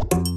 you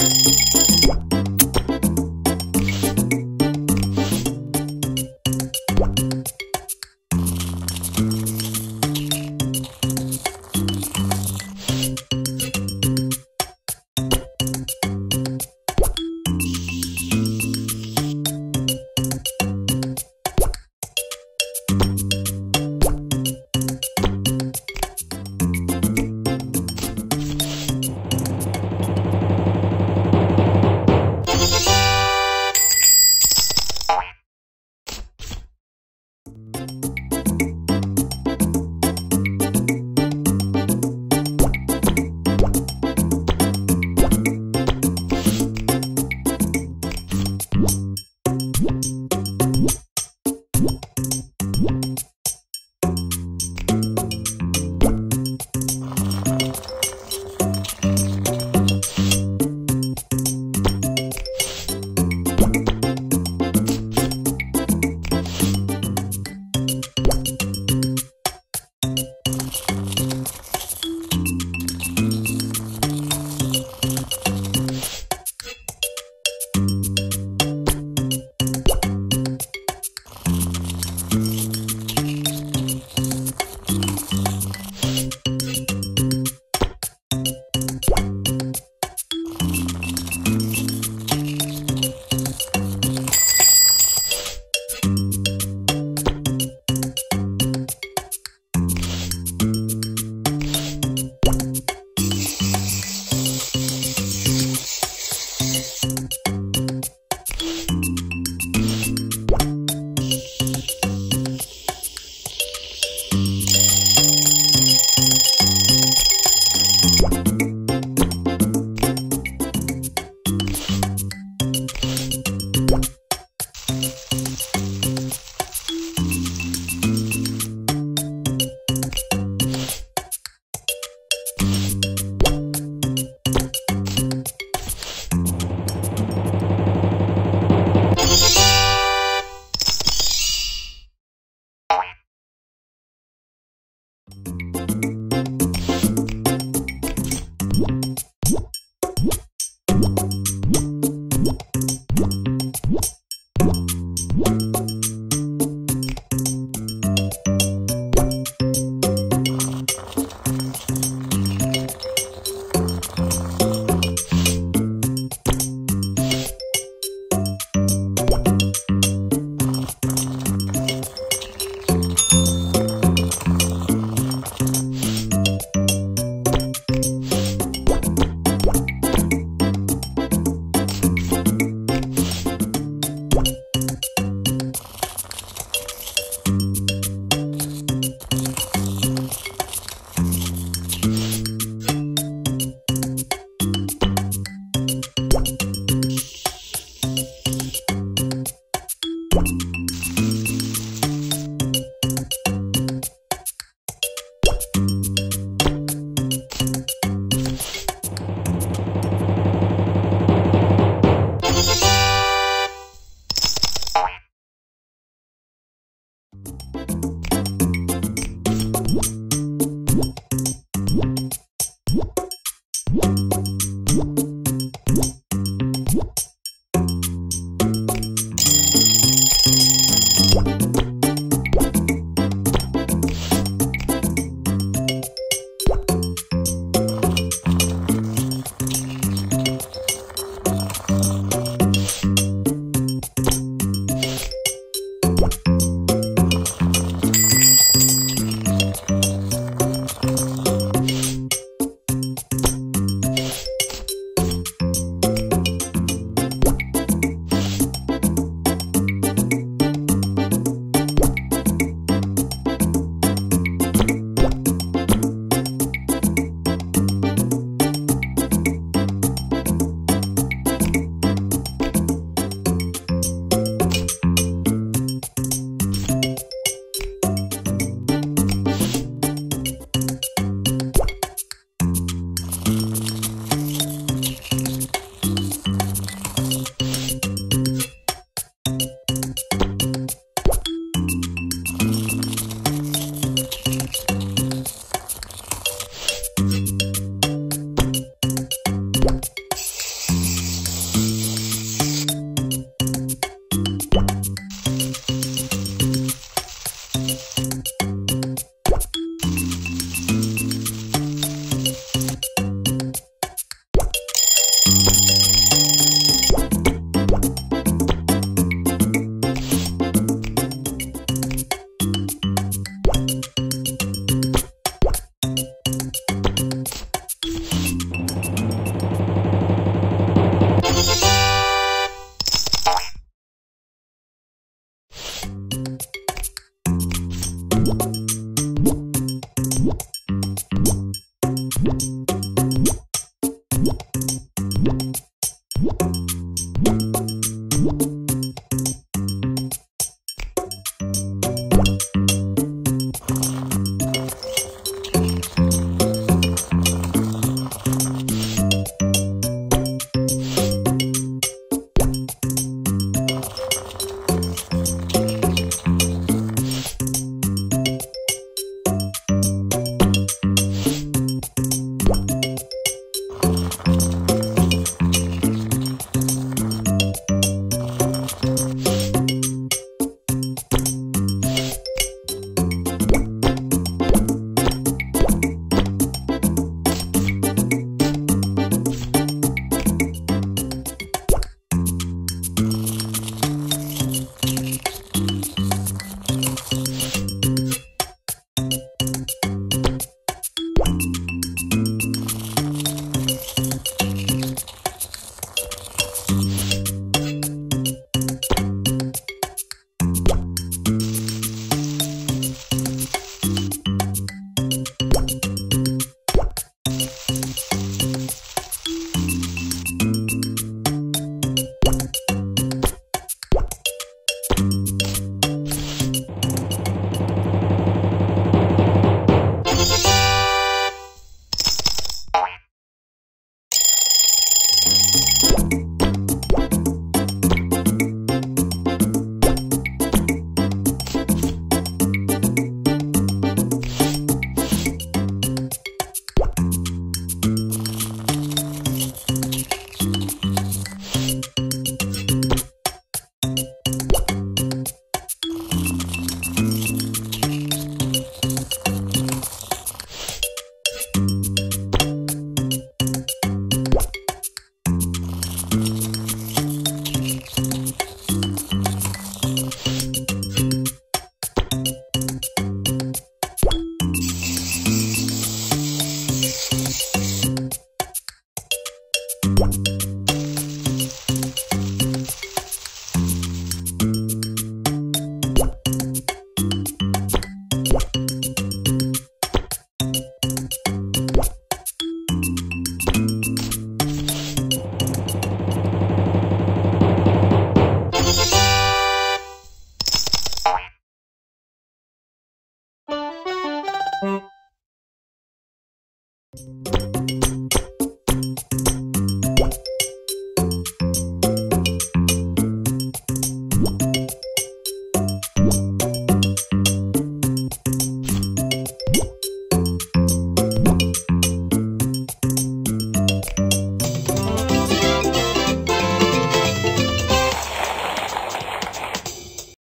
Yeah.